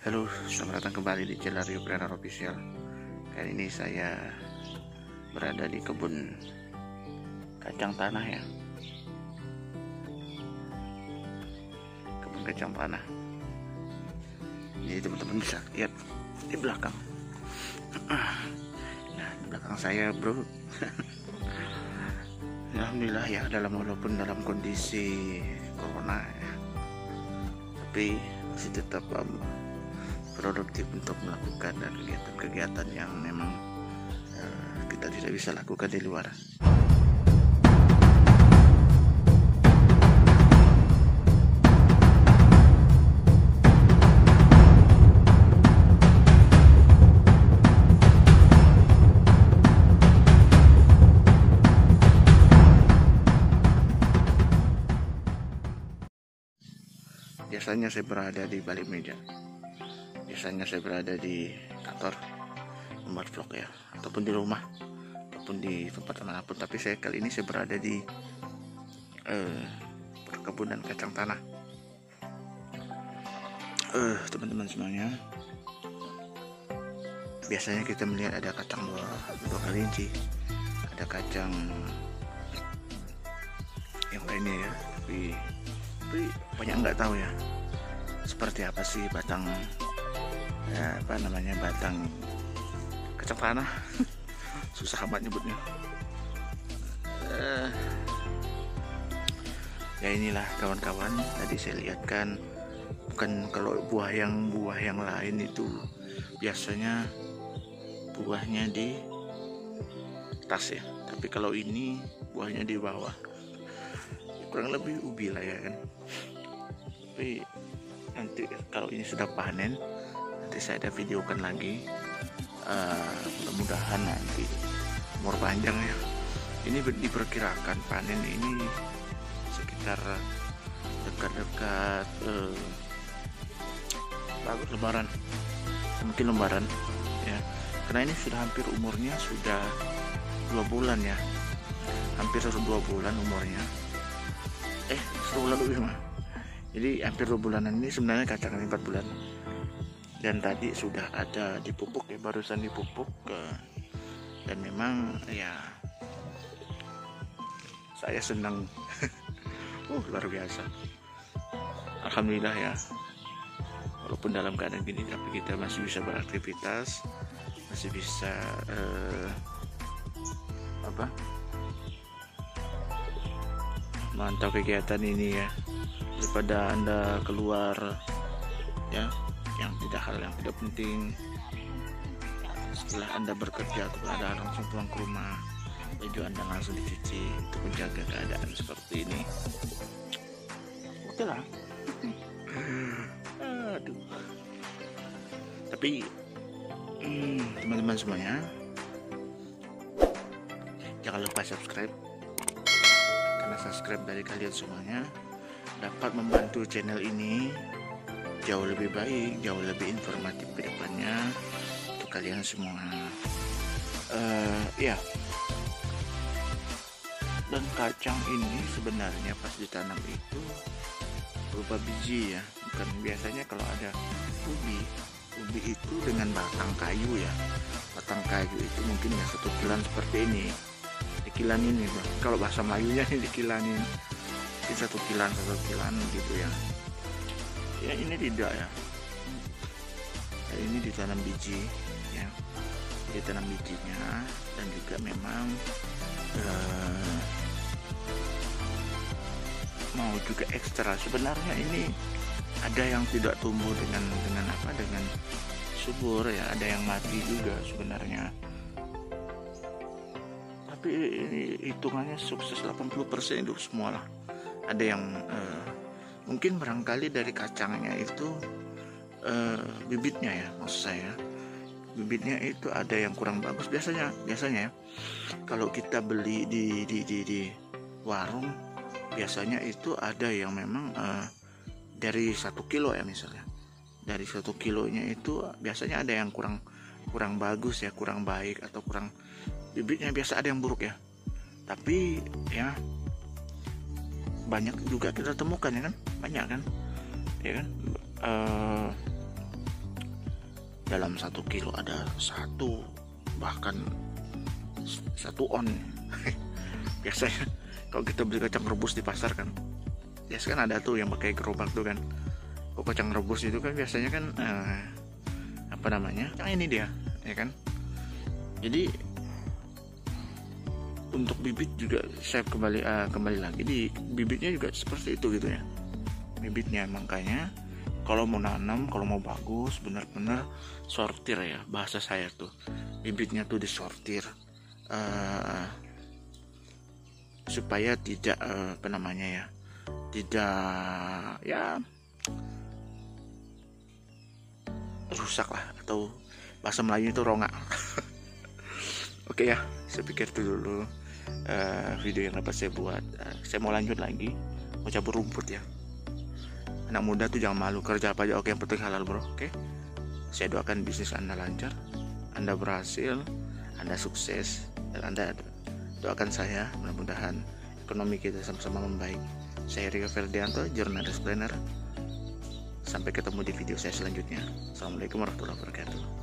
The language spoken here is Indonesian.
Halo, selamat datang kembali di channel Rio Prenar Official. Kali ini saya berada di kebun kacang tanah ya. Kebun kacang tanah. Jadi teman-teman bisa lihat di belakang. Nah, di belakang saya, Bro. Alhamdulillah ya dalam walaupun dalam kondisi corona ya. Tapi masih tetap um, produktif untuk melakukan kegiatan-kegiatan yang memang uh, kita tidak bisa lakukan di luar. Biasanya saya berada di balik meja biasanya saya berada di kantor membuat vlog ya ataupun di rumah ataupun di tempat mana pun. Tapi saya kali ini saya berada di uh, perkebunan kacang tanah. Uh, teman-teman semuanya biasanya kita melihat ada kacang dua, dua kelinci ada kacang yang lainnya ya tapi tapi banyak nggak tahu ya seperti apa sih batang ya, apa namanya batang kacang tanah susah amat nyebutnya. Uh, ya inilah kawan-kawan tadi saya lihat kan bukan kalau buah yang buah yang lain itu biasanya buahnya di tas ya. Tapi kalau ini buahnya di bawah. Kurang lebih ubi lah ya kan. Tapi nanti kalau ini sudah panen nanti saya ada videokan lagi. Uh, mudah-mudahan nanti umur panjang ya. Ini diperkirakan panen ini sekitar dekat-dekat uh, lebaran. Mungkin lebaran ya. Karena ini sudah hampir umurnya sudah dua bulan ya. Hampir dua bulan umurnya. Eh satu bulan lebih mah jadi hampir dua bulanan ini sebenarnya kacang empat bulan dan tadi sudah ada dipupuk ya barusan dipupuk uh, dan memang ya saya senang. Uh luar biasa. Alhamdulillah ya. Walaupun dalam keadaan gini tapi kita masih bisa beraktivitas masih bisa uh, apa? Mantau kegiatan ini ya. Daripada anda keluar ya tidak hal yang tidak penting. Setelah anda bekerja atau anda langsung pulang ke rumah baju anda langsung dicuci untuk menjaga keadaan seperti ini. Oke lah. Aduh. Tapi hmm, teman-teman hmm, semuanya jangan lupa subscribe. Karena subscribe dari kalian semuanya dapat membantu channel ini jauh lebih baik, jauh lebih informatif ke depannya. Untuk kalian semua. Uh, ya, dan kacang ini sebenarnya pas ditanam itu berupa biji ya, bukan biasanya kalau ada ubi, ubi itu dengan batang kayu ya, batang kayu itu mungkin ya satu kilan seperti ini, dikilanin ini, kalau bahasa Melayunya dikilanin, ini satu kilan satu kilan gitu ya ya ini tidak ya. Ya ini ditanam biji ya. Ditanam bijinya dan juga memang uh, mau juga ekstra. Sebenarnya ini ada yang tidak tumbuh dengan dengan apa dengan subur ya. Ada yang mati juga sebenarnya. Tapi ini hitungannya sukses 80% itu semua lah. Ada yang uh, mungkin barangkali dari kacangnya itu uh, bibitnya ya maksud saya. Bibitnya itu ada yang kurang bagus biasanya biasanya ya, kalau kita beli di di di, di warung biasanya itu ada yang memang uh, dari satu kilo ya misalnya. Dari satu kilonya itu biasanya ada yang kurang kurang bagus ya kurang baik atau kurang bibitnya biasa ada yang buruk ya. Tapi ya banyak juga kita temukan ya kan? Banyak kan? Ya kan? Uh, dalam satu kilo ada satu bahkan satu on. Biasanya kalau kita beli kacang rebus di pasar kan biasanya kan ada tuh yang pakai gerobak tuh kan. Kok kacang rebus itu kan biasanya kan eh, apa namanya? Yang ini dia ya kan? Jadi untuk bibit juga saya kembali uh, kembali lagi. Di bibitnya juga seperti itu gitu ya. Bibitnya makanya kalau mau nanam kalau mau bagus benar-benar sortir ya bahasa saya tuh. Bibitnya tuh disortir uh, supaya tidak uh, apa namanya ya tidak ya rusak lah atau bahasa Melayu itu rongak. Oke ya saya pikir itu dulu uh, video yang dapat saya buat. Uh, saya mau lanjut lagi. Mau cabut rumput ya. Anak muda tuh jangan malu. Kerja apa aja oke yang penting halal bro. Oke? Saya doakan bisnis anda lancar anda berhasil anda sukses dan anda doakan saya. Mudah-mudahan ekonomi kita sama-sama membaik. Saya Rio Ferdianto jurnalis planner. Sampai ketemu di video saya selanjutnya. Assalamualaikum warahmatullahi wabarakatuh